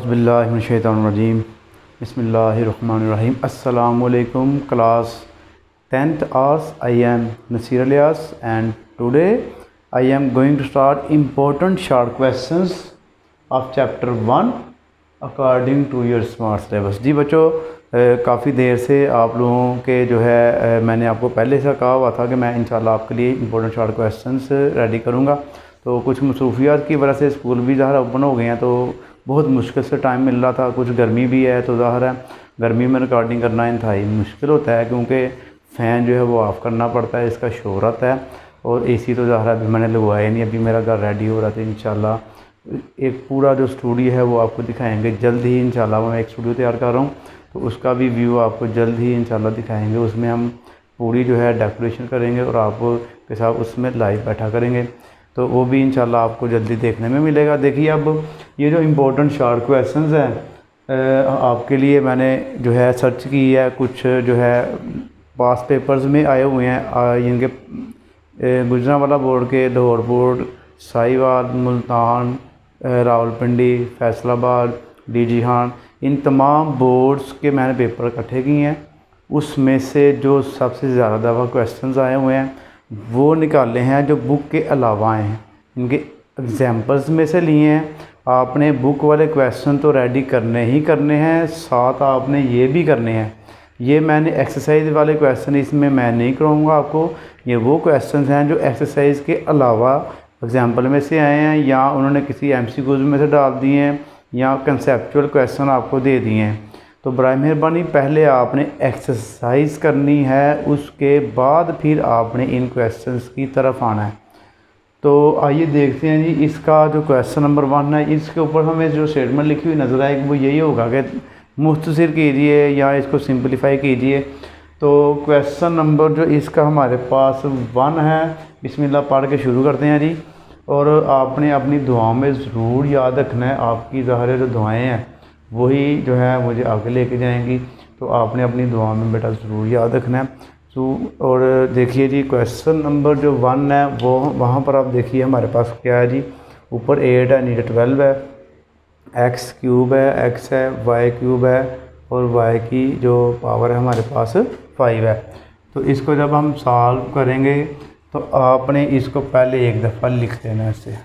बसमीम बसमीम अल्लाम class tenth arts I am Nasir Ilyas and today I am going to start important short questions of chapter one according to your smart syllabus जी बच्चों काफ़ी देर से आप लोगों के जो है आ, मैंने आपको पहले से कहा हुआ था कि मैं इंशाल्लाह आपके लिए इम्पोर्टेंट शार्ट क्वेश्चंस रेडी करूँगा। तो कुछ मसरूफियात की वजह से स्कूल भी ज़्यादा ओपन हो गए हैं तो बहुत मुश्किल से टाइम मिल रहा था। कुछ गर्मी भी है तो ज़ाहिर है, गर्मी में रिकॉर्डिंग करना इंतहाई मुश्किल होता है क्योंकि फ़ैन जो है वो ऑफ़ करना पड़ता है, इसका शोर आता है। और एसी तो ज़ाहिर अभी मैंने लगवाया नहीं, अभी मेरा घर रेडी हो रहा था इन एक पूरा जो स्टूडियो है वो आपको दिखाएँगे। जल्द ही इन मैं एक स्टूडियो तैयार कर रहा हूँ तो उसका भी व्यू आपको जल्द ही इन दिखाएँगे। उसमें हम पूरी जो है डेकोरेशन करेंगे और आप के साथ उसमें लाइव बैठा करेंगे। तो वो भी इंशाल्लाह आपको जल्दी देखने में मिलेगा। देखिए अब ये जो इम्पोर्टेंट शार्ट क्वेश्चन हैं आपके लिए मैंने जो है सर्च की है, कुछ जो है पास पेपर्स में आए हुए हैं। इनके गुजरावाला बोर्ड के, लाहौर बोर्ड, साहिवाल, मुल्तान रावलपिंडी, फैसलाबाद डी खान इन तमाम बोर्ड्स के मैंने पेपर इकट्ठे किए हैं। उसमें से जो सबसे ज़्यादा दफ़ा क्वेश्चंस आए हुए हैं, वो निकाले हैं जो बुक के अलावा आए हैं। इनके एग्ज़ाम्पल्स में से लिए हैं। आपने बुक वाले क्वेश्चन तो रेडी करने ही करने हैं, साथ आपने ये भी करने हैं। ये मैंने एक्सरसाइज वाले क्वेश्चन इसमें मैं नहीं कराऊँगा आपको। ये वो क्वेश्चन हैं जो एक्सरसाइज के अलावा एग्ज़ाम्पल में से आए हैं, या उन्होंने किसी एम सी में से डाल दिए हैं, या कंसेप्चुअल क्वेश्चन आपको दे दिए हैं। तो बर मेहरबानी, पहले आपने एक्सरसाइज करनी है, उसके बाद फिर आपने इन क्वेश्चंस की तरफ़ आना है। तो आइए देखते हैं जी, इसका जो क्वेश्चन नंबर वन है, इसके ऊपर हमें जो स्टेटमेंट लिखी हुई नज़र आएगी, वो यही होगा कि मुख्तर कीजिए या इसको सिंपलीफाई कीजिए। तो क्वेश्चन नंबर जो इसका हमारे पास वन है, बिस्मिल्लाह पढ़ के शुरू करते हैं जी। और आपने अपनी दुआओं में ज़रूर याद रखना है, आपकी ज़ाहिर जो दुआएँ हैं, वही जो है मुझे आगे लेके जाएँगी। तो आपने अपनी दुआ में बेटा ज़रूर याद रखना है। तो और देखिए जी क्वेश्चन नंबर जो वन है, वो वहाँ पर आप देखिए हमारे पास क्या है जी? ऊपर एट है नीचे ट्वेल्व है एक्स क्यूब है एक्स है वाई क्यूब है, और वाई की जो पावर है हमारे पास फाइव है। तो इसको जब हम सॉल्व करेंगे तो आपने इसको पहले एक दफ़ा लिख देना इससे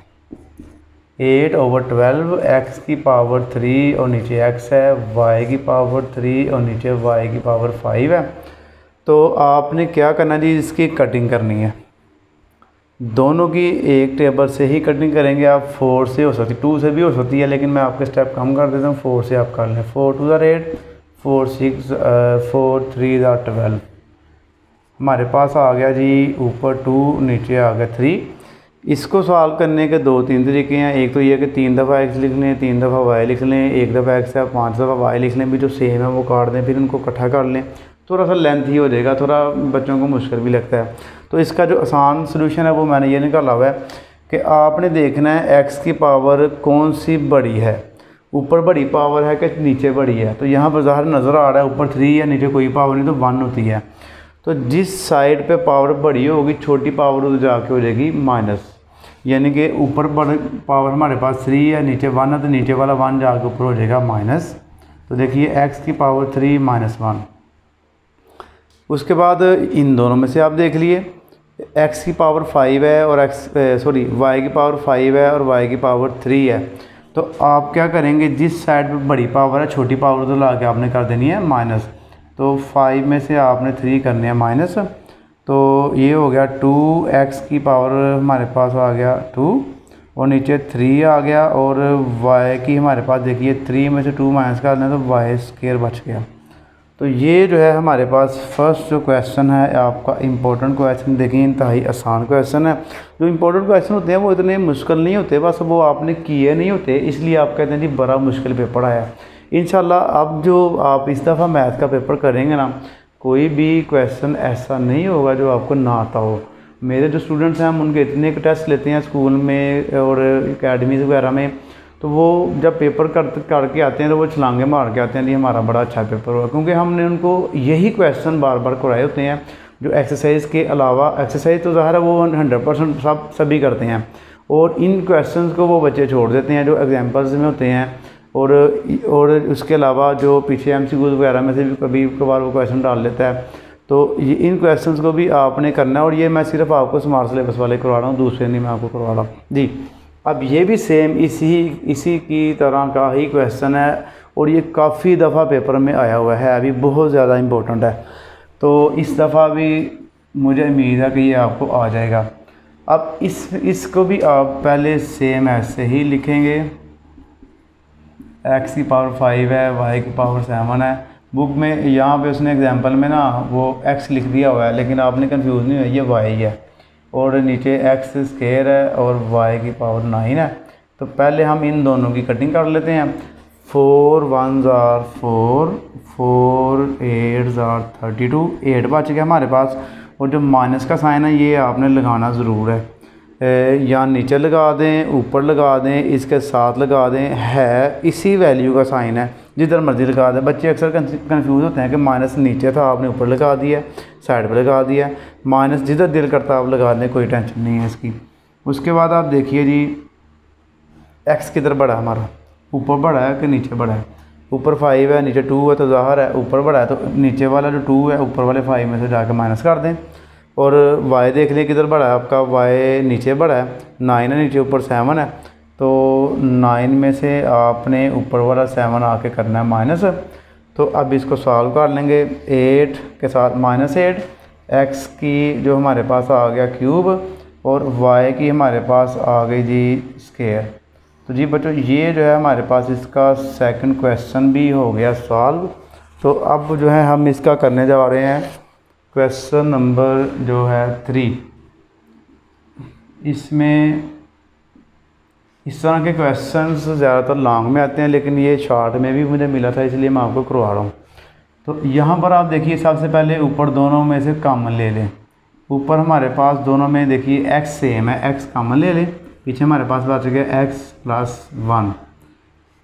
एट ओवर ट्वेल्व एक्स की पावर थ्री और नीचे एक्स है वाई की पावर थ्री और नीचे वाई की पावर फाइव है। तो आपने क्या करना जी? इसकी कटिंग करनी है। दोनों की एक टेबल से ही कटिंग करेंगे आप। फोर से हो सकती टू से भी हो सकती है, लेकिन मैं आपके स्टेप कम कर देता हूँ। फोर से आप कर लें। फोर टू ज़ार eight four six four three ज़ार ट्वेल्व हमारे पास आ गया जी, ऊपर टू नीचे आ गया थ्री इसको सॉल्व करने के दो तीन तरीके हैं। एक तो ये कि तीन दफ़ा एक्स लिख लें, तीन दफ़ा वाई लिख लें। एक दफ़ा एक्स है पाँच दफ़ा वाई लिख लें। भी जो सेम है, वो काट दें, फिर उनको इकट्ठा कर लें। थोड़ा सा लेंथ ही हो जाएगा, थोड़ा बच्चों को मुश्किल भी लगता है। तो इसका जो आसान सोल्यूशन है वो मैंने ये निकाला हुआ है कि आपने देखना है एक्स की पावर कौन सी बड़ी है। ऊपर बड़ी पावर है कि नीचे बड़ी है? तो यहाँ पर ज़ाहिर नज़र आ रहा है, ऊपर थ्री है, नीचे कोई पावर नहीं तो वन होती है। तो जिस साइड पे पावर बड़ी होगी, छोटी पावर उधर जाके हो जाएगी माइनस यानी कि ऊपर बड़ी पावर हमारे पास थ्री है, नीचे वन है तो नीचे वाला वन जाके ऊपर हो जाएगा माइनस तो देखिए एक्स की पावर थ्री माइनस वन उसके बाद इन दोनों में से आप देख लिए। एक्स की पावर फाइव है और एक्स सॉरी वाई की पावर फाइव है और वाई की पावर थ्री है। तो आप क्या करेंगे, जिस साइड पे बड़ी पावर है, छोटी पावर तो ला के आपने कर देनी है माइनस तो फाइव में से आपने थ्री करने हैं माइनस तो ये हो गया टू एक्स की पावर हमारे पास आ गया टू और नीचे थ्री आ गया और वाई की हमारे पास देखिए थ्री में से टू माइनस कर दें तो वाई स्केयर बच गया। तो ये जो है हमारे पास फ़र्स्ट जो क्वेश्चन है, आपका इम्पोर्टेंट क्वेश्चन देखिए इंतहाई आसान क्वेश्चन है। जो इम्पोर्टेंट क्वेश्चन होते हैं, वो इतने मुश्किल नहीं होते, बस वो आपने किए नहीं होते, इसलिए आप कहते हैं जी बड़ा मुश्किल पेपर आया। इन अब जो आप इस दफ़ा मैथ का पेपर करेंगे ना, कोई भी क्वेश्चन ऐसा नहीं होगा जो आपको ना आता हो। मेरे जो स्टूडेंट्स हैं, हम उनके इतने टेस्ट लेते हैं स्कूल में और अकेडमीज़ वगैरह में तो वो जब पेपर कर करके आते हैं तो वो छलांगे मार के आते हैं जी हमारा बड़ा अच्छा पेपर हुआ। क्योंकि हमने उनको यही क्वेश्चन बार बार कराए होते हैं, जो एक्सरसाइज के अलावा एक्सरसाइज तो ज़ाहिर है वो हंड्रेड परसेंट सब, सभी करते हैं। और इन क्वेश्चंस को वो बच्चे छोड़ देते हैं, जो एग्जांपल्स में होते हैं। और और उसके अलावा जो पीछे एम सी वगैरह में से भी कभी कभार वो क्वेश्चन डाल लेता है। तो ये, इन क्वेश्चंस को भी आपने करना है और ये मैं सिर्फ़ आपको स्मार्ट सिलेबस वाले करवा रहा हूँ, दूसरे नहीं मैं आपको करवा रहा। हूँ जी। अब ये भी सेम इसी इसी की तरह का ही क्वेश्चन है और ये काफ़ी दफ़ा पेपर में आया हुआ है, अभी बहुत ज़्यादा इम्पोर्टेंट है। तो इस दफ़ा भी मुझे उम्मीद है कि ये आपको आ जाएगा। अब इस, इसको भी आप पहले सेम ऐसे ही लिखेंगे। एक्स की पावर फाइव है वाई की पावर सेवन है। बुक में यहाँ पे उसने एग्जांपल में ना वो एक्स लिख दिया हुआ है, लेकिन आपने कंफ्यूज नहीं हुआ ये वाई है। और नीचे एक्स स्केयर है और वाई की पावर नाइन है। तो पहले हम इन दोनों की कटिंग कर लेते हैं। फोर वन ज़ार फोर फोर एट ज़ार थर्टी टू एट बच गया हमारे पास। और जो माइनस का साइन है, ये आपने लगाना ज़रूर है। या नीचे लगा दें, ऊपर लगा दें, इसके साथ लगा दें, है, इसी वैल्यू का साइन है। जिधर मर्ज़ी लगा दें। बच्चे अक्सर कंफ्यूज होते हैं कि माइनस नीचे था, आपने ऊपर लगा दिया साइड पर लगा दिया। माइनस जिधर दिल करता आप लगा दें, कोई टेंशन नहीं है इसकी। उसके बाद आप देखिए जी एक्स किधर बढ़ा हमारा? ऊपर बढ़ा है कि नीचे बढ़ा है? ऊपर फाइव है, नीचे टू है तो ज़ाहर है, ऊपर बढ़ा है तो नीचे वाला जो टू है, ऊपर वाले फाइव में से जाकर माइनस कर दें। और वाई देख लें किधर बढ़ा है आपका? वाई नीचे बढ़ा है नाइन है नीचे, ऊपर सेवन है। तो नाइन में से आपने ऊपर वाला सेवन आके करना है माइनस। तो अब इसको सॉल्व कर लेंगे एट के साथ माइनस एट एक्स की जो हमारे पास आ गया क्यूब और वाई की हमारे पास आ गई जी स्केयर तो जी बच्चों, ये जो है हमारे पास इसका सेकंड क्वेश्चन भी हो गया सॉल्व। तो अब जो है हम इसका करने जा रहे हैं क्वेश्चन नंबर जो है थ्री इसमें इस तरह के क्वेश्चंस ज़्यादातर लॉन्ग में आते हैं, लेकिन ये शॉर्ट में भी मुझे मिला था, इसलिए मैं आपको करवा रहा हूँ। तो यहाँ पर आप देखिए, सबसे पहले ऊपर दोनों में से कॉमन ले लें। ऊपर हमारे पास दोनों में देखिए एक्स सेम है एक्स कॉमन ले लें। पीछे हमारे पास बच गया एक्स प्लस वन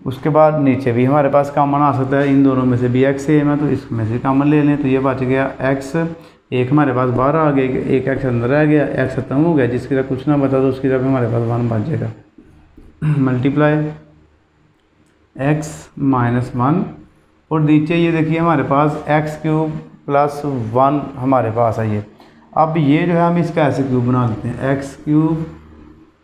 उसके बाद नीचे भी हमारे पास कामन आ सकता है, इन दोनों में से भी एक्स सेम है तो इसमें से कामन ले लें। तो ये बच गया एक्स एक हमारे पास बाहर आ गया, एक एक्स अंदर रह गया एक्स खत्म हो गया, जिसकी तरह कुछ ना बचा तो उसकी तरफ़ हमारे पास वन बच जाएगा। मल्टीप्लाई एक्स माइनस वन और नीचे ये देखिए हमारे पास एक्स क्यूब प्लस वन हमारे पास है ये। अब ये जो है हम इसका ऐसे क्यूब बना देते हैं। X cube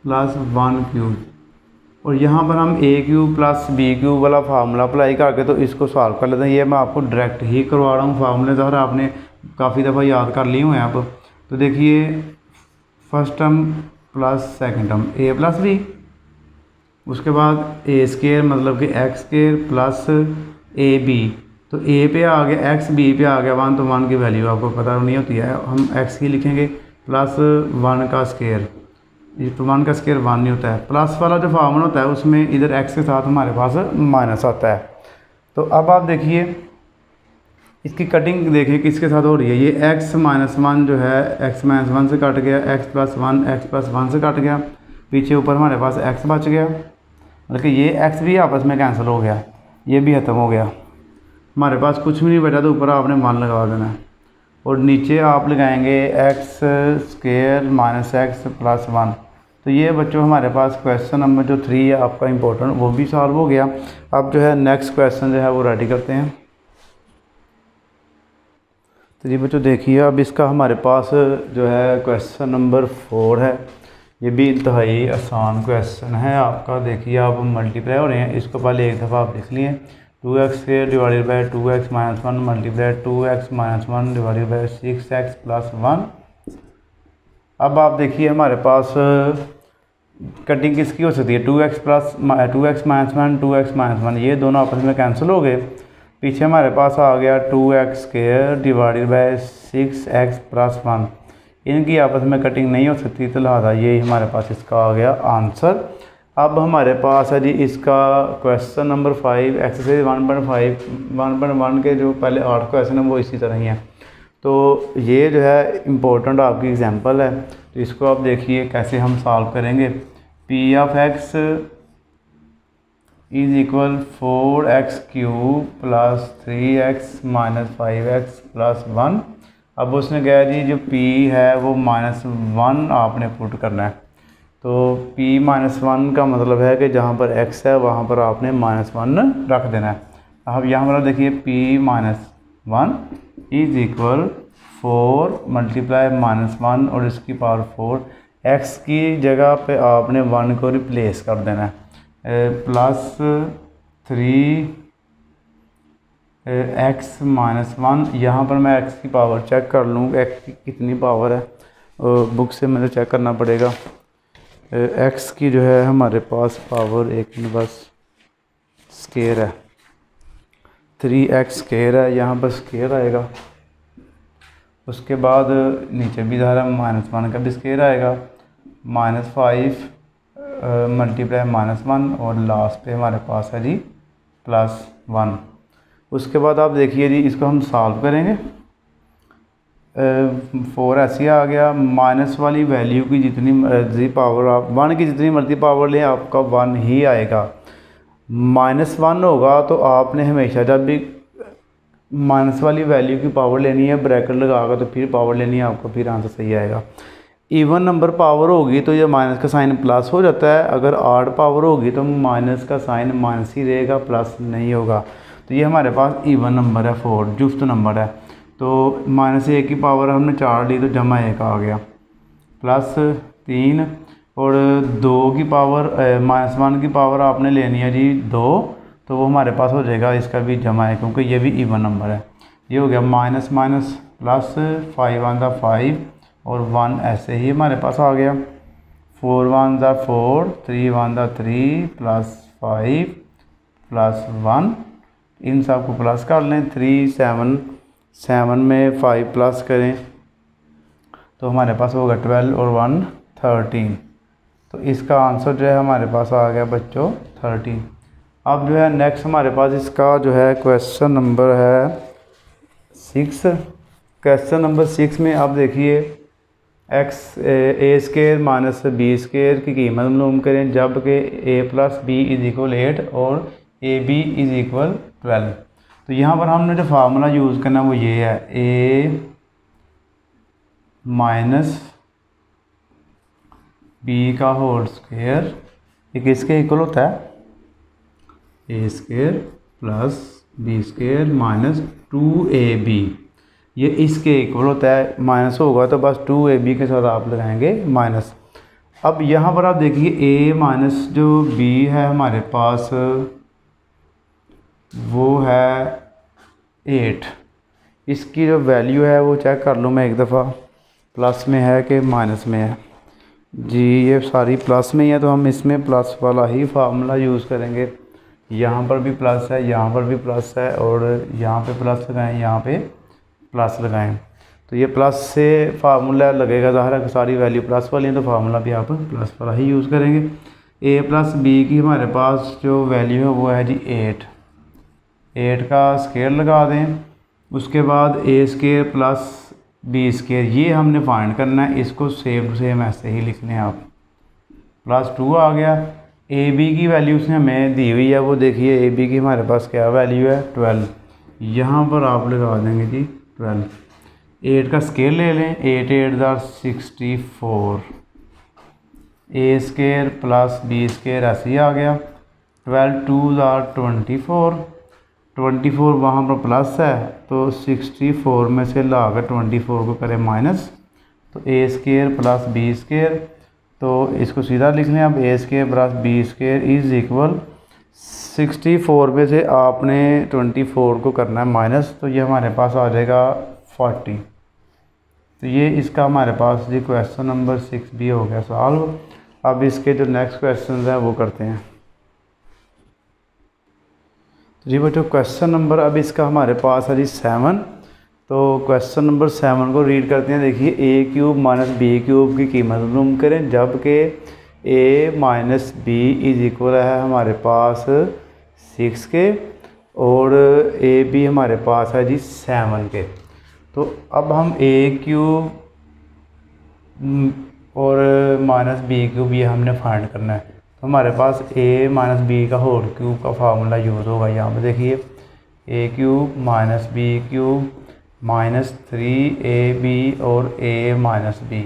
plus one cube और यहाँ पर हम a cube plus b cube वाला फार्मूला अप्लाई करके तो इसको सॉल्व कर लेते हैं। ये मैं आपको डायरेक्ट ही करवा रहा हूँ फार्मूले तो आपने काफ़ी दफ़ा याद कर लिए हुए हैं आप। तो देखिए first term plus second term a plus b उसके बाद ए स्केयर मतलब कि x square plus a b तो ए पे आ गया एक्स बी पे आ गया वन तो वन की वैल्यू आपको पता नहीं होती है। हम एक्स की लिखेंगे प्लस वन का स्केयर तो वन का स्केयर वन नहीं होता है। प्लस वाला जो फॉर्मूला होता है, उसमें इधर एक्स के साथ हमारे पास माइनस आता है। तो अब आप देखिए, इसकी कटिंग देखिए किसके साथ हो रही है। ये एक्स माइनस वन जो है एक्स माइनस वन से कट गया x plus one x plus one से कट गया। पीछे ऊपर हमारे पास एक्स बच गया। मतलब कि ये एक्स भी आपस में कैंसिल हो गया, ये भी ख़त्म हो गया। हमारे पास कुछ भी नहीं बचा तो ऊपर आपने वन लगा देना है। और नीचे आप लगाएँगे x square minus x plus one तो ये बच्चों, हमारे पास क्वेश्चन नंबर जो थ्री है, आपका इम्पोर्टेंट वो भी सॉल्व हो गया। अब जो है नेक्स्ट क्वेश्चन जो है, वो रेडी करते हैं। तो जी बच्चों, देखिए, अब इसका हमारे पास जो है क्वेश्चन नंबर फोर है। ये भी इंतहाई आसान क्वेश्चन है। आपका देखिए, आप मल्टीप्लाई हो रहे हैं, इसको पहले एक दफ़ा आप लिख लिए two x square divided by two x minus one multiply two x minus one divided by six x plus one. अब आप देखिए, हमारे पास कटिंग किसकी हो सकती है? Two x plus two x minus one, two x minus one, ये दोनों आपस में कैंसिल हो गए। पीछे हमारे पास आ गया two x square divided by six x plus one. इनकी आपस में कटिंग नहीं हो सकती तो लिहाजा ये हमारे पास इसका आ गया आंसर अब हमारे पास है जी इसका question number five exercise one point five one point one के जो पहले आठ क्वेश्चन हैं, वो इसी तरह ही हैं. तो ये जो है इम्पोर्टेंट आपकी एग्जांपल है. तो इसको आप देखिए कैसे हम सॉल्व करेंगे. P of x is equal four x cube plus three x minus five x plus one अब उसने कहा, जी, जो p है, वो माइनस वन आपने पुट करना है. तो p माइनस वन का मतलब है कि जहाँ पर x है, वहाँ पर आपने माइनस वन रख देना है। अब यहाँ पर देखिए, p minus one is equal four multiply minus one और इसकी पावर फोर एक्स की जगह पे आपने वन को रिप्लेस कर देना है। Plus three x minus one यहाँ पर मैं एक्स की पावर चेक कर लूँ एक्स की कितनी पावर है। बुक से मुझे चेक करना पड़ेगा। एक्स की जो है हमारे पास पावर एक मिनट बस स्केयर है। थ्री एक्स स्केयर है, यहाँ पर स्केयर आएगा। उसके बाद नीचे भी ज़ाहिर है माइनस वन का भी स्केयर आएगा। Minus five multiply minus one और लास्ट पे हमारे पास है जी प्लस वन उसके बाद आप देखिए जी, इसको हम सॉल्व करेंगे। फोर ऐसे आ गया। माइनस वाली वैल्यू की जितनी मर्ज़ी पावर आप वन की जितनी मर्ज़ी पावर लें, आपका वन ही आएगा। माइनस वन होगा तो आपने हमेशा जब भी माइनस वाली वैल्यू की पावर लेनी है ब्रैकेट लगाकर तो फिर पावर लेनी है, आपको फिर आंसर सही आएगा। इवन नंबर पावर होगी तो ये माइनस का साइन प्लस हो जाता है। अगर आठ पावर होगी तो माइनस का साइन माइनस ही रहेगा प्लस नहीं होगा। तो ये हमारे पास इवन नंबर है फोर जुफ्त नंबर है। तो माइनस एक की पावर हमने चार ली तो जमा एक आ गया। प्लस तीन और दो की पावर माइनस वन की पावर आपने लेनी है जी दो तो वो हमारे पास हो जाएगा, इसका भी जमा है, क्योंकि ये भी इवन नंबर है। ये हो गया minus minus plus five one ज़ा फाइव और वन ऐसे ही हमारे पास आ गया। फोर वन ज़ा फोर थ्री वन ज़ा three plus five plus one इन सबको प्लस कर लें। थ्री सेवन सेवन में फाइव प्लस करें। तो हमारे पास होगा ट्वेल्व और वन थर्टीन तो इसका आंसर जो है हमारे पास आ गया बच्चों थर्टीन अब जो है नेक्स्ट हमारे पास इसका जो है क्वेश्चन नंबर है सिक्स क्वेश्चन नंबर सिक्स में आप देखिए x a square minus b square की कीमत मालूम करें। जबकि a plus b is equal eight और a b is equal twelve तो यहाँ पर हमने जो फार्मूला यूज़ करना वो ये है ए माइनस बी का होल स्क्वेयर ये किसके इक्वल होता है a square plus b square minus two a b ये इसके इक्वल होता है माइनस होगा तो बस टू ए बी के साथ आप लगाएँगे माइनस अब यहाँ पर आप देखिए ए माइनस जो बी है हमारे पास वो है एट इसकी जो वैल्यू है वो चेक कर लूँ मैं एक दफ़ा. प्लस में है कि माइनस में है? जी, ये सारी प्लस में ही है तो हम इसमें प्लस वाला ही फार्मूला यूज़ करेंगे. यहाँ पर भी प्लस है, यहाँ पर भी प्लस है, और यहाँ पे प्लस लगाएँ, यहाँ पे प्लस लगाएँ. तो ये प्लस से फार्मूला लगेगा ज़ाहिर है सारी वैल्यू प्लस वाली है तो फार्मूला भी आप प्लस वाला ही यूज़ करेंगे. ए प्लस बी की हमारे पास जो वैल्यू है वो है जी एट एट का स्केयर लगा दें, उसके बाद a square plus b square, ये हमने फाइंड करना है, इसको सेम टू सेम ऐसे ही लिख लें आप। प्लस टू आ गया, ए बी की वैल्यू उसने हमें दी हुई है, वो देखिए, ए बी की हमारे पास क्या वैल्यू है? ट्वेल्व। यहाँ पर आप लगा देंगे जी ट्वेल्व। एट का स्केयर ले लें, eight eight tsar sixty four. A square plus b square ऐसे ही आ गया, ट्वेल्व टू ज़ार ट्वेंटी फोर। ट्वेंटी फोर वहाँ पर प्लस है तो सिक्सटी फोर में से ला कर ट्वेंटी फोर को करें माइनस तो a square plus b square तो इसको सीधा लिख लें अब, a square plus b square is equal sixty four में से आपने ट्वेंटी फोर को करना है माइनस तो ये हमारे पास आ जाएगा फोर्टी। तो ये इसका हमारे पास जी क्वेश्चन नंबर सिक्स भी हो गया सॉल्व। अब इसके जो नेक्स्ट क्वेश्चन हैं वो करते हैं। जी बच्चों क्वेश्चन नंबर अब इसका हमारे पास है जी सेवन तो क्वेश्चन नंबर सेवन को रीड करते हैं। देखिए a cube minus b cube की कीमत मालूम करें, जबकि a minus b is equal है हमारे पास सिक्स के, और ए बी हमारे पास है जी सेवन के। तो अब हम ए क्यूब और माइनस बी क्यूब ये हमने फाइंड करना है। हमारे पास ए माइनस बी का होल क्यूब का फार्मूला यूज़ होगा यहाँ पे देखिए। A cube minus b cube minus three a b और ए माइनस बी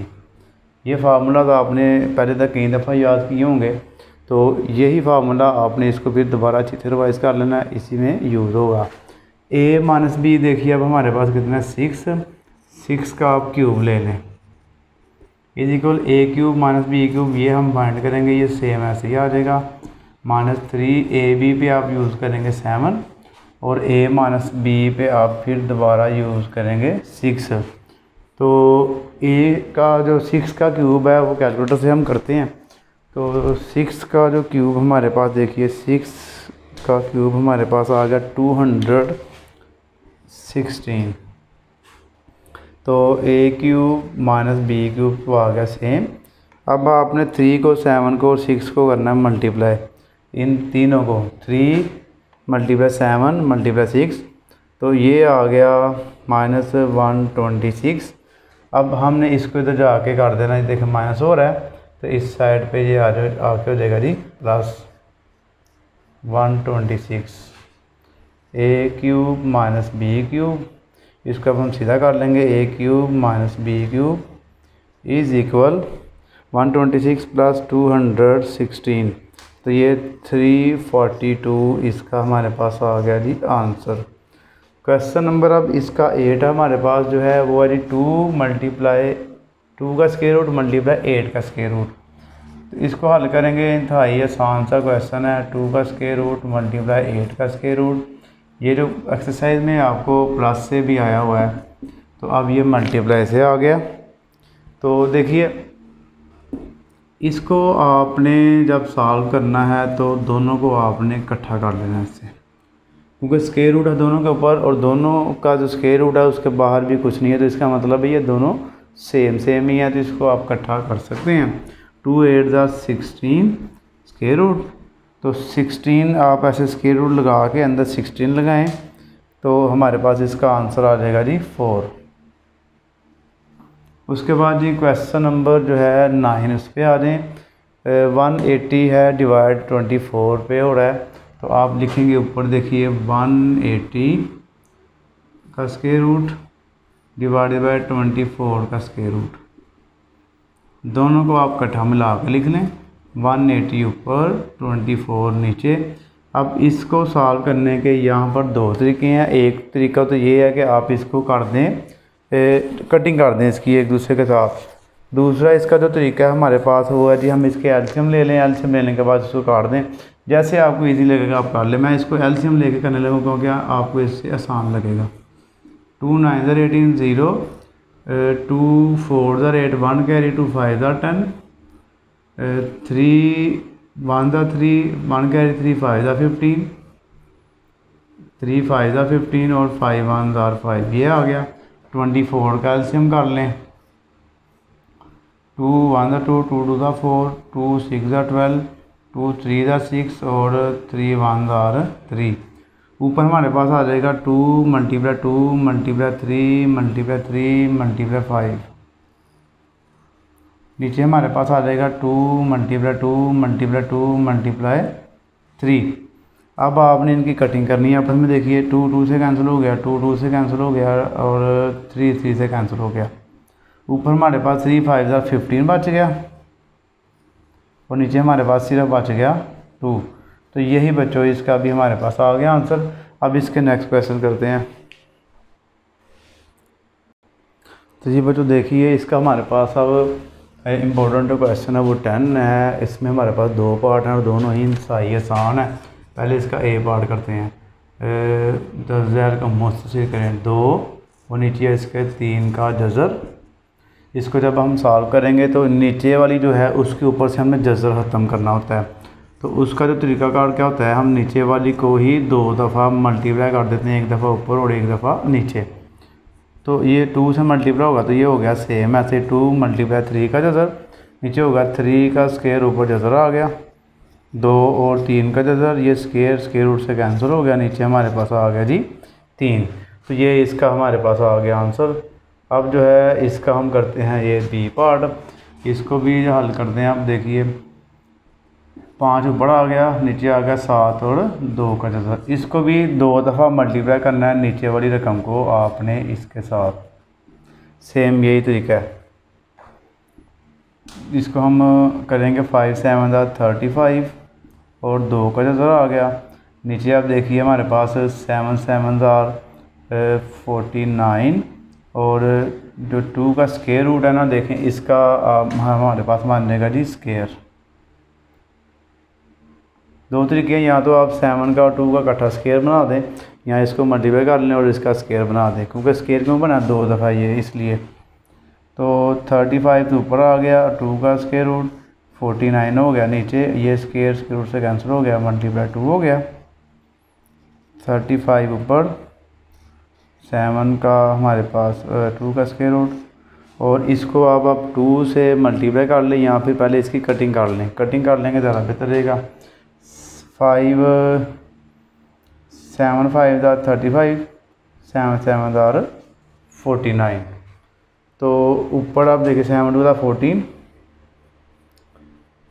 ये फार्मूला तो आपने पहले तक कई दफ़ा याद किए होंगे तो यही फार्मूला आपने इसको फिर दोबारा अच्छी रिवाइज कर लेना, इसी में यूज़ होगा। ए माइनस बी देखिए अब हमारे पास कितना सिक्स सिक्स का आप क्यूब ले लें। Is equal a cube minus b cube, ये हम फाइंड करेंगे, ये सेम ऐसे ही आ जाएगा। माइनस थ्री ए बी पे आप यूज़ करेंगे सेवन, और ए माइनस बी पे आप फिर दोबारा यूज़ करेंगे सिक्स। तो ए का जो सिक्स का क्यूब है, वो कैलकुलेटर से हम करते हैं। तो सिक्स का जो क्यूब हमारे पास, देखिए, सिक्स का क्यूब हमारे पास आ गया टू हंड्रेड सिक्सटीन। तो a cube minus b cube तो आ गया सेम अब आपने थ्री को सेवन को और सिक्स को करना है मल्टीप्लाई इन तीनों को three multiply seven multiply six तो ये आ गया माइनस वन ट्वेंटी सिक्स अब हमने इसको इधर जाके कर देना है। देखिए माइनस हो रहा है। तो इस साइड पे ये आ जाए, आके हो जाएगा जी plus one twenty six a cube minus b cube इसको अब हम सीधा कर लेंगे। A cube minus b cube is equal one twenty six plus two hundred sixteen तो ये थ्री फोर्टी टू इसका हमारे पास आ गया जी आंसर। क्वेश्चन नंबर अब इसका एट हमारे पास जो है वो है जी टू मल्टीप्लाई टू का स्केयर रूट मल्टीप्लाई एट का स्केयर रूट तो इसको हल करेंगे। इंतहाई आसान सा क्वेश्चन है। टू का स्केयर रूट मल्टीप्लाई एट का स्केयर रूट ये जो एक्सरसाइज में आपको प्लस से भी आया हुआ है तो अब ये मल्टीप्लाई से आ गया। तो देखिए, इसको आपने जब सॉल्व करना है तो दोनों को आपने इकट्ठा कर लेना है इससे। क्योंकि स्केयर रूट है दोनों के ऊपर, और दोनों का जो स्केयर रूट है, उसके बाहर भी कुछ नहीं है तो इसका मतलब ये दोनों सेम सेम ही है तो इसको आप इकट्ठा कर सकते हैं। टू एट ज़ा सिक्सटीन स्केयर रूट तो सिक्सटीन आप ऐसे स्केयर रूट लगा के अंदर सिक्सटीन लगाएँ तो हमारे पास इसका आंसर आ जाएगा जी फोर उसके बाद जी क्वेश्चन नंबर जो है नाइन उस पर आ जाएँ। वन एटी है डिवाइड ट्वेंटी फोर पे हो रहा है। तो आप लिखेंगे ऊपर, देखिए वन एटी का square root divided by twenty four का स्केयर रूट दोनों को आप इकट्ठा मिला कर लिख लें। वन एटी ऊपर ट्वेंटी फोर नीचे। अब इसको सॉल्व करने के यहाँ पर दो तरीके हैं। एक तरीका तो ये है कि आप इसको कर दें ए, कटिंग कर दें इसकी एक दूसरे के साथ। दूसरा इसका जो तरीका है हमारे पास वो है जी हम इसके एल्शियम ले लें एल्शियम लेने के बाद इसको काट दें। जैसे आपको इजी लगेगा आप कर लें। मैं इसको एल्शियम लेके करने लगूँ क्योंकि आपको इससे आसान लगेगा। टू नाइन ज़र एटीन ज़ीरो टू फोर ज़र eight one carry two five ज़र ten. Three one three one carry three five ज़र फिफ्टीन थ्री फाइव ज़र फिफ्टीन और फाइव वन ज़ार फाइव ये आ गया. ट्वेंटी फोर कैल्शियम कर लें. टू वन ज़ा टू टू टू ज़ा फोर टू सिक्स ज़ा ट्वेल्व टू थ्री ज़ा सिक्स और थ्री वन ज़ार थ्री ऊपर हमारे पास आ जाएगा two multiply two multiply three multiply three multiply five नीचे हमारे पास आ जाएगा two multiply two multiply two multiply three. अब आपने इनकी कटिंग करनी है। आपस में देखिए, टू टू से कैंसिल हो गया, टू टू से कैंसिल हो गया और थ्री थ्री से कैंसिल हो गया। ऊपर हमारे पास थ्री, फाइव ज़ा फिफ्टीन बच गया। और नीचे हमारे पास सिर्फ़ बच गया टू। तो यही बच्चों, इसका भी हमारे पास आ गया आंसर। अब इसके नेक्स्ट क्वेश्चन करते हैं। तो जी बच्चों, देखिए, इसका हमारे पास अब इम्पोर्टेंट क्वेश्चन है वो टेन है। इसमें हमारे पास दो पार्ट हैं और दोनों ही सही आसान है। पहले इसका ए पार्ट करते हैं। दस हज़ार का मुस्तर करें दो, और नीचे इसके तीन का जज़र। इसको जब हम सॉल्व करेंगे तो नीचे वाली जो है, उसके ऊपर से हमें जज़र ख़त्म करना होता है। तो उसका जो तरीकाकार क्या होता है, हम नीचे वाली को ही दो दफ़ा मल्टीप्लाई कर देते हैं, एक दफ़ा ऊपर और एक दफ़ा नीचे। तो ये टू से मल्टीप्लाई होगा तो ये हो गया सेम ऐसे टू मल्टीप्लाई थ्री का जज़र, नीचे होगा थ्री का स्केयर ऊपर जज़र आ गया। दो और तीन का जजर, ये स्केयर स्केयर रूट से कैंसिल हो गया, नीचे हमारे पास आ गया जी तीन। तो ये इसका हमारे पास आ गया आंसर अब जो है इसका हम करते हैं ये बी पार्ट इसको भी हल करते हैं, आप देखिए। पाँच ऊपर आ गया, नीचे आ गया सात और दो का जजर इसको भी दो दफ़ा मल्टीप्लाई करना है, नीचे वाली रकम को आपने इसके साथ। सेम यही तरीका है। इसको हम करेंगे फाइव सेवन हज़ार थर्टी फाइव और दो का जो ज़रा आ गया। नीचे आप देखिए हमारे पास सेवन सेवन हज़ार फोर्टी नाइन और जो टू का स्केयर रूट है ना, देखें, इसका हमारे पास मान लेगा जी स्केयर दो तरीके हैं, या तो आप सेवन का और टू का इकट्ठा स्केयर बना दें, या इसको मल्टीप्लाई कर लें और इसका स्केयर बना दें, क्योंकि स्केयर क्यों बना? दो दफ़ा ये, इसलिए। तो थर्टी फाइव तो ऊपर आ गया टू का स्केयर रूट फोर्टी नाइन हो गया, नीचे ये स्केयर स्केयर रूट से कैंसिल हो गया मल्टीप्लाई टू हो गया। थर्टी फाइव ऊपर सेवन का हमारे पास टू का स्केयर रूट और इसको आप अब टू से मल्टीप्लाई कर लें, या फिर पहले इसकी कटिंग कर लें। कटिंग कर लेंगे, ज़्यादा बेहतर रहेगा। फाइव सेवन फाइव दार थर्टी फाइव सेवन सेवन दार फोर्टी नाइन तो ऊपर आप देखिए सेवन टू फोर्टीन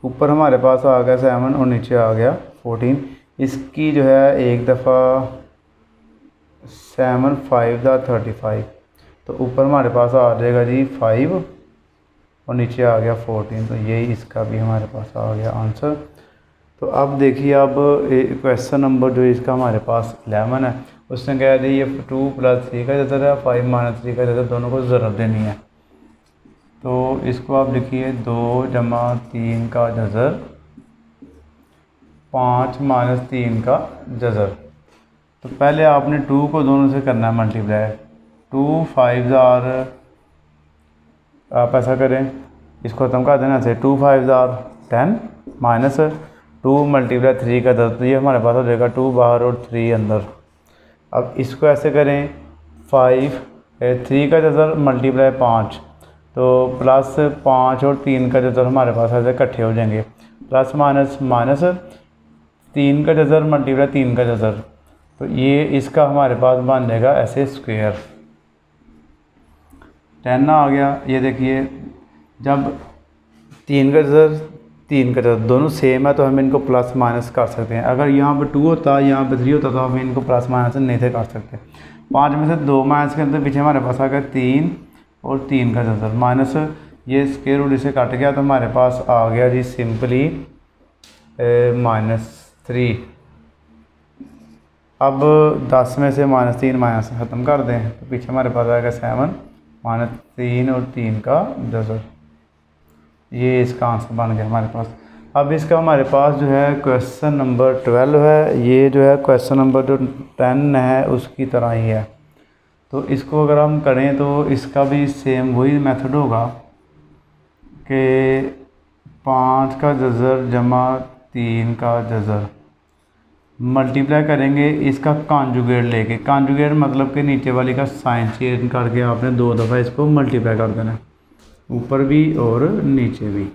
ऊपर हमारे पास आ गया सेवन और नीचे आ गया फोर्टीन इसकी जो है एक दफ़ा सेवन फाइव दा थर्टी फाइव तो ऊपर हमारे पास आ जाएगा जी फाइव और नीचे आ गया फोर्टीन तो यही इसका भी हमारे पास आ गया आंसर तो अब देखिए, अब क्वेश्चन नंबर जो इसका हमारे पास एलेवन है, उसने कह दी ये टू प्लस थ्री का जजर है फाइव माइनस थ्री का जजर दोनों को ज़रूरत देनी है। तो इसको आप लिखिए, दो जमा तीन का जजर, पाँच माइनस तीन का जजर। तो पहले आपने टू को दोनों से करना है मल्टीप्लाई टू फाइव ज़ार आप ऐसा करें, इसको ख़त्म कर देना से टू फाइव ज़ार ten minus two multiply three का दस तो ये हमारे पास हो जाएगा टू बाहर और थ्री अंदर। अब इसको ऐसे करें, फाइव थ्री का जजर मल्टीप्लाई पाँच तो प्लस पाँच और तीन का जजर हमारे पास ऐसे इकट्ठे हो जाएँगे। प्लस माइनस माइनस तीन का जजर मल्टीप्लाई तीन का जजर तो ये इसका हमारे पास बन जाएगा ऐसे स्क्वेयर। टेन आ गया, ये देखिए, जब तीन का जजर तीन का चौथा दोनों सेम है तो हम इनको प्लस माइनस कर सकते हैं। अगर यहाँ पर टू होता, यहाँ पर थ्री होता तो हम इनको प्लस माइनस नहीं थे कर सकते। पाँच में से दो माइनस के अंदर पीछे हमारे पास आ गया तीन और तीन का जजर माइनस ये स्केयर रूट इसे कट गया तो हमारे पास आ गया जी सिंपली माइनस थ्री अब दस में से माइनस तीन माइनस ख़त्म कर दें। तो पीछे हमारे पास आएगा सेवन माइनस तीन और तीन का जजर ये इसका आंसर बन गया हमारे पास। अब इसका हमारे पास जो है क्वेश्चन नंबर ट्वेल्व है। ये जो है क्वेश्चन नंबर जो टेन है, उसकी तरह ही है। तो इसको अगर हम करें तो इसका भी सेम वही मेथड होगा कि पाँच का जज़र जमा तीन का जज़र। मल्टीप्लाई करेंगे इसका कॉन्जुगेट लेके। कॉन्जुगेट मतलब कि नीचे वाली का साइन चेंज करके आपने दो दफ़ा इसको मल्टीप्लाई कर देना। है ऊपर भी और नीचे भी।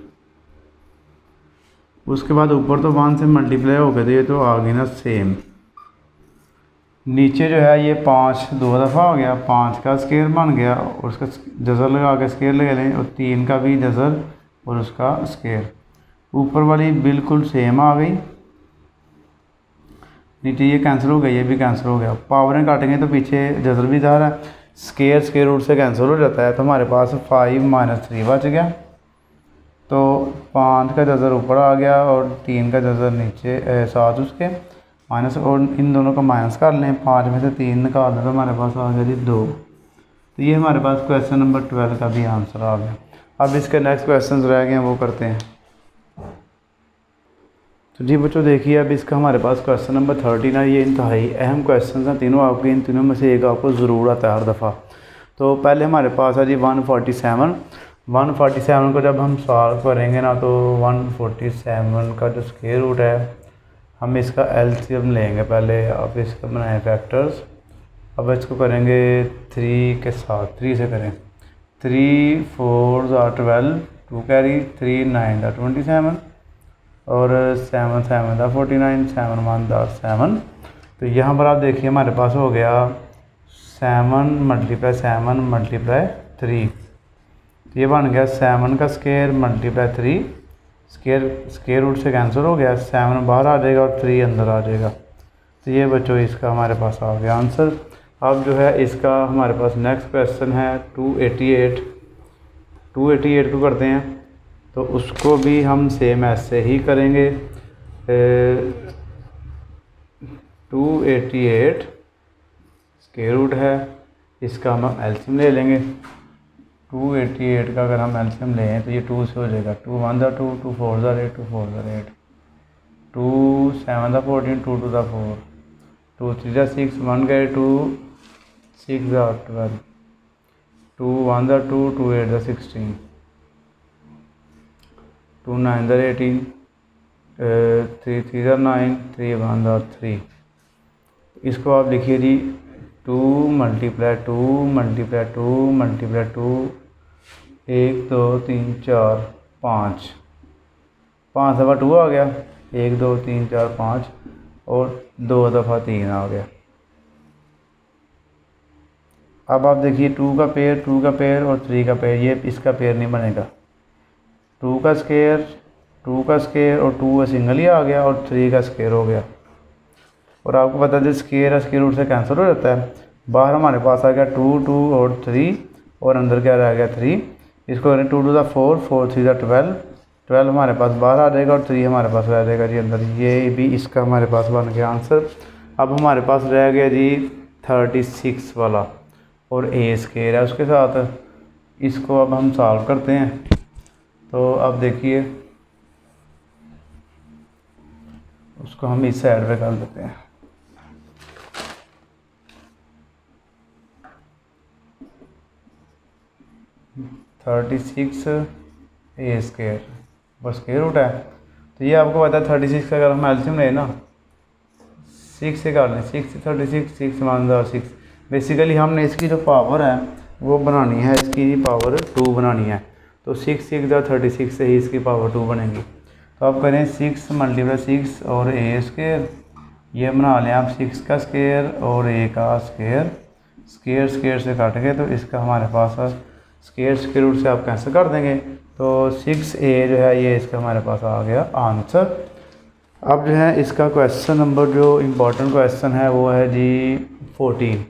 उसके बाद ऊपर तो वन से मल्टीप्लाई हो गए थे तो आ गई ना सेम नीचे जो है, ये पाँच, दो दफ़ा हो गया, पाँच का स्केयर बन गया और उसका जज़र लगा के स्केयर लगा लें, और तीन का भी जज़र और उसका स्केयर ऊपर वाली बिल्कुल सेम आ गई। नीचे ये कैंसिल हो गया, ये भी कैंसिल हो गया। पावरें काटेंगे तो पीछे जज़र भी जा रहा है। स्केयर स्केयर रूट से कैंसिल हो जाता है तो हमारे पास फाइव माइनस थ्री बच गया। तो पाँच का जजर ऊपर आ गया और तीन का जजर नीचे सात उसके। माइनस और इन दोनों का माइनस कर लें, पाँच में से तीन निकाल दें तो हमारे पास आ गया जी दो। तो ये हमारे पास क्वेश्चन नंबर ट्वेल्व का भी आंसर आ गया। अब इसके नेक्स्ट क्वेश्चन रह गए हैं, वो करते हैं। तो जी बच्चों, देखिए, अब इसका हमारे पास क्वेश्चन नंबर थर्टीन है ये इंतहाई अहम क्वेश्चन हैं। तीनों आपके इन तीनों में से एक आपको ज़रूर आता है हर दफ़ा। तो पहले हमारे पास है जी one forty seven one forty seven को जब हम सॉल्व करेंगे ना तो वन फोर्टी सेवन का जो स्केयर रूट है, हम इसका एल लेंगे पहले। आप इसका बनाए फैक्टर्स अब इसको करेंगे थ्री के साथ। थ्री से करें। थ्री फोर ज़ा twelve two carry three nine ज़ा ट्वेंटी सेवन और सेवन सेवन दा फोर्टी नाइन सेवन वन दा सेवन तो यहाँ पर आप देखिए, हमारे पास हो गया seven multiply seven multiply three ये बन गया सेवन का square multiply three square square root से कैंसिल हो गया सेवन बाहर आ जाएगा और थ्री अंदर आ जाएगा। तो ये बच्चों, इसका हमारे पास आ गया आंसर अब जो है, इसका हमारे पास नेक्स्ट क्वेश्चन है two eighty eight two eighty eight को करते हैं। तो उसको भी हम सेम ऐसे ही करेंगे। Two eighty eight square root है। इसका हम एल्शियम ले लेंगे। टू एटी एट का अगर हम एल्शियम लें तो ये टू से हो जाएगा। टू वन ज़ा टू टू फोर ज़ा एट टू फोर ज़ा एट टू सेवन ज़ा फोर्टीन टू टू ज़ा फोर टू थ्री ज़ा सिक्स वन गए टू सिक्स ज़ा ट्वेल्व टू वन ज़ा टू टू एट ज़ा सिक्सटीन टू नाइन ज़ा एटीन थ्री थ्री ज़ा नाइन थ्री वन ज़ा थ्री इसको आप लिखिए जी, two multiply two multiply two multiply two, एक, दो, तीन, चार, पाँच। पाँच दफ़ा टू आ गया, एक, दो, तीन, चार, पाँच, और दो दफ़ा तीन आ गया। अब आप देखिए, टू का पेयर टू का पेयर और थ्री का पेयर ये इसका पेयर नहीं बनेगा। टू का स्केयर टू का स्केयर और टू सिंगल ही आ गया और थ्री का स्केयर हो गया। और आपको पता है स्केयर है स्केयर रूट से कैंसिल हो जाता है। बाहर हमारे पास आ गया टू टू और थ्री और अंदर क्या रह गया थ्री इसको करें टू टू द फोर फोर थ्री द ट्वेल्व ट्वेल्व हमारे पास बाहर आ जाएगा और थ्री हमारे पास रह जाएगा जी अंदर। ये भी इसका हमारे पास बन गया आंसर अब हमारे पास रह गया जी थर्टी सिक्स वाला। और ए स्केयर है उसके साथ। इसको अब हम सॉल्व करते हैं। तो अब देखिए, उसको हम इस साइड पे कर देते हैं। थर्टी सिक्स ए स्केयर बस स्केयर रूट है। तो ये आपको पता है थर्टी सिक्स का अगर हम एल्शियम लें ना सिक्स से कर लें six thirty six six one और सिक्स बेसिकली हमने इसकी जो पावर है, वो बनानी है, इसकी पावर टू बनानी है। तो सिक्स सिक्स और थर्टी सिक्स से ही इसकी पावर टू बनेगी। तो आप करें सिक्स मल्टीप्लाई सिक्स और ए स्केयर ये बना लें आप सिक्स का स्केयर और ए का स्केयर स्केयर स्केयर से काट के तो इसका हमारे पास स्केयर स्केयर रूट से आप कैंसिल कर देंगे। तो सिक्स ए जो है, ये इसका हमारे पास आ गया आंसर अब जो है इसका क्वेश्चन नंबर जो इम्पोर्टेंट क्वेश्चन है, वो है जी फोर्टीन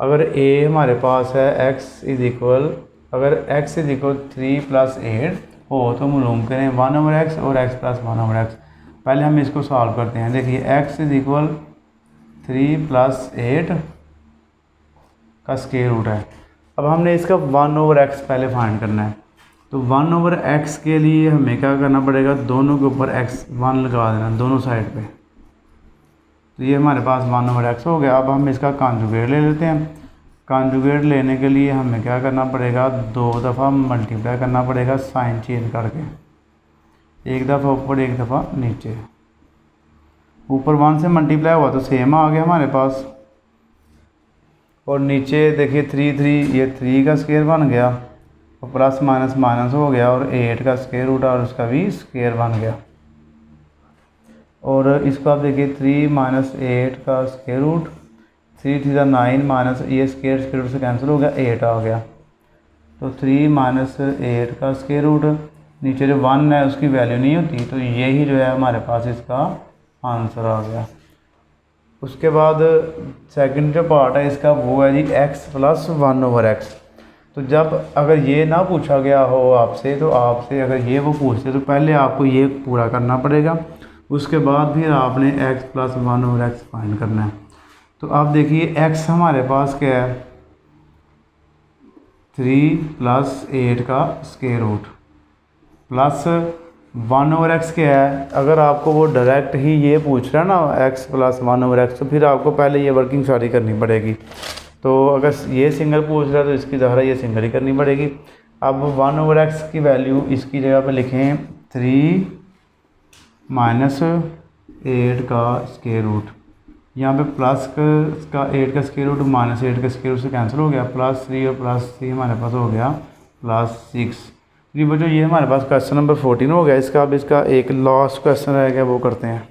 अगर ए हमारे पास है एक्स इज़ इक्वल अगर x is equal three plus eight हो तो मालूम करें वन ओवर एक्स और x plus one over x पहले हम इसको सॉल्व करते हैं। देखिए x is equal three plus eight का स्केयर रूट है। अब हमने इसका वन ओवर एक्स पहले फाइंड करना है। तो वन ओवर एक्स के लिए हमें क्या करना पड़ेगा? दोनों के ऊपर एक्स वन लगा देना, दोनों साइड पे। तो ये हमारे पास वन ओवर एक्स हो गया। अब हम इसका कॉन्जुगेट ले लेते हैं। कॉन्जुगेट लेने के लिए हमें क्या करना पड़ेगा? दो दफ़ा मल्टीप्लाई करना पड़ेगा साइन चेंज करके। एक दफ़ा ऊपर, एक दफ़ा नीचे। ऊपर वन से मल्टीप्लाई हुआ तो सेम आ गया हमारे पास। और नीचे देखिए थ्री थ्री ये थ्री का स्केयर बन गया। और प्लस माइनस माइनस हो गया और एट का स्केयर रूट और उसका भी स्केयर बन गया। और इसको आप देखिए थ्री माइनस एट का square root three three nine minus ये स्केयर स्केयर रूट से कैंसिल हो गया एट आ गया। तो थ्री माइनस एट का स्केयर रूट नीचे जो वन है, उसकी वैल्यू नहीं होती तो यही जो है हमारे पास इसका आंसर आ गया। उसके बाद सेकंड जो पार्ट है, इसका वो है जी x plus one over x तो जब अगर ये ना पूछा गया हो आपसे तो आपसे अगर ये वो पूछते तो पहले आपको ये पूरा करना पड़ेगा। उसके बाद फिर आपने x plus one over x find करना है। तो आप देखिए एक्स हमारे पास क्या है? थ्री प्लस एट का square root plus one over x क्या है? अगर आपको वो डायरेक्ट ही ये पूछ रहा है ना x plus one over x तो फिर आपको पहले ये वर्किंग सारी करनी पड़ेगी। तो अगर ये सिंगल पूछ रहा है तो इसकी जहरा ये सिंगल ही करनी पड़ेगी। अब वन ओवर एक्स की वैल्यू इसकी जगह पे लिखें थ्री माइनस एट का स्केयर रूट यहाँ पे प्लस का एट का स्केयर रूट माइनस एट का स्केयर रूट से कैंसिल हो गया प्लस थ्री और प्लस थ्री हमारे पास हो गया प्लस सिक्स जी बच्चों, ये हमारे पास क्वेश्चन नंबर फोर्टीन हो गया, इसका अब इसका एक लास्ट क्वेश्चन रह गया, वो करते हैं।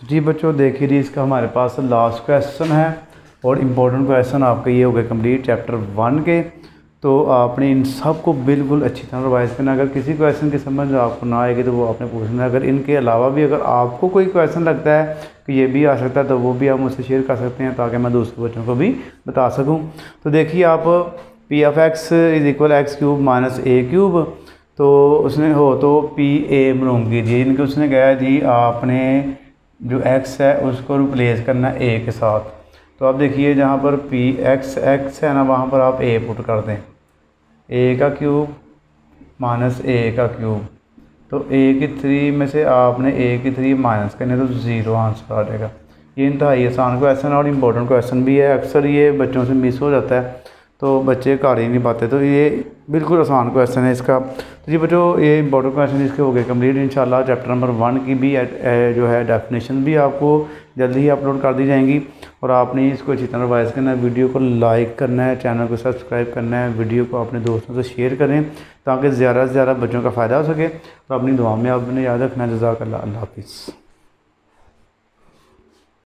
तो जी बच्चों, देखिए जी, इसका हमारे पास लास्ट क्वेश्चन है, और इम्पोर्टेंट क्वेश्चन आपका ये हो गया कंप्लीट चैप्टर वन के। तो आपने इन सबको बिल्कुल अच्छी तरह रिवाइज करना अगर किसी क्वेश्चन की समझ आपको ना आएगी तो वो आपने पूछना अगर इनके अलावा भी अगर आपको कोई क्वेश्चन लगता है कि ये भी आ सकता है तो वो भी आप मुझसे शेयर कर सकते हैं ताकि मैं दूसरे बच्चों को भी बता सकूँ। तो देखिए आप P F x is equal x cube minus a cube तो उसने, हो तो पी ए मरूम कीजिए। इनके उसने कहा जी, आपने जो एक्स है उसको रिप्लेस करना ए के साथ। तो आप देखिए जहाँ पर पी एक्स एक्स है ना, वहाँ पर आप ए पुट कर दें। ए का क्यूब माइनस ए का क्यूब तो ए की थ्री में से आपने ए की थ्री माइनस करने तो ज़ीरो आंसर आ जाएगा। ये इंतहाई आसान क्वेश्चन और इम्पोर्टेंट क्वेश्चन भी है। अक्सर ये बच्चों से मिस हो जाता है। तो बच्चे कर ही नहीं पाते तो ये बिल्कुल आसान क्वेश्चन है इसका। तो जी बच्चों ये इंपॉर्टेंट क्वेश्चन इसके हो गए कंप्लीट इंशाल्लाह चैप्टर नंबर वन की भी ए, ए, जो है डेफिनेशन भी आपको जल्दी ही अपलोड कर दी जाएँगी। और आपने इसको अच्छी तरह रिवाइज करना है वीडियो को लाइक करना है चैनल को सब्सक्राइब करना है वीडियो को अपने दोस्तों से शेयर करें ताकि ज़्यादा से ज़्यादा बच्चों का फ़ायदा हो सके। तो अपनी दुआ में आपने याद रखना जजाक अल्लाह हाफिज़।